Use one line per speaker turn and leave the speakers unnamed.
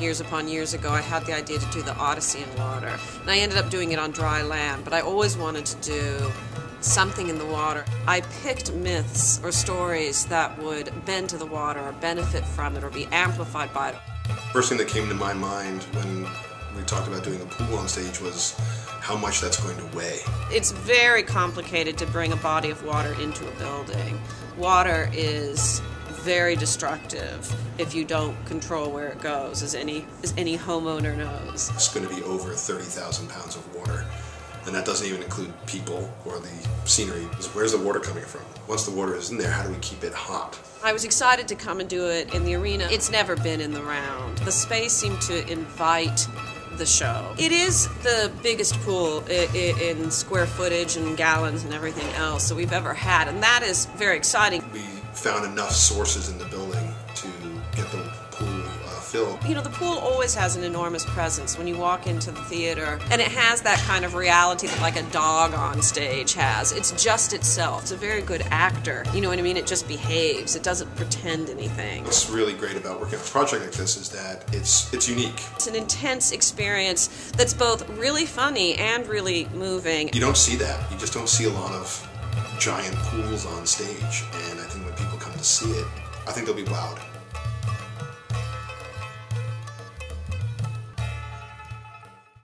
Years upon years ago, I had the idea to do the Odyssey in water, and I ended up doing it on dry land, but I always wanted to do something in the water. I picked myths or stories that would bend to the water or benefit from it or be amplified by it.
First thing that came to my mind when we talked about doing a pool on stage was how much that's going to weigh.
It's very complicated to bring a body of water into a building. Water is very destructive if you don't control where it goes, as any as any homeowner knows.
It's going to be over 30,000 pounds of water. And that doesn't even include people or the scenery. Where's the water coming from? Once the water is in there, how do we keep it hot?
I was excited to come and do it in the arena. It's never been in the round. The space seemed to invite the show. It is the biggest pool in square footage and gallons and everything else that we've ever had, and that is very exciting.
We found enough sources in the building to get the pool uh, filled.
You know, the pool always has an enormous presence when you walk into the theater, and it has that kind of reality that like a dog on stage has. It's just itself. It's a very good actor. You know what I mean? It just behaves. It doesn't pretend anything.
What's really great about working on a project like this is that it's it's unique.
It's an intense experience that's both really funny and really moving.
You don't see that. You just don't see a lot of giant pools on stage, and I think when people come to see it, I think they'll be wowed.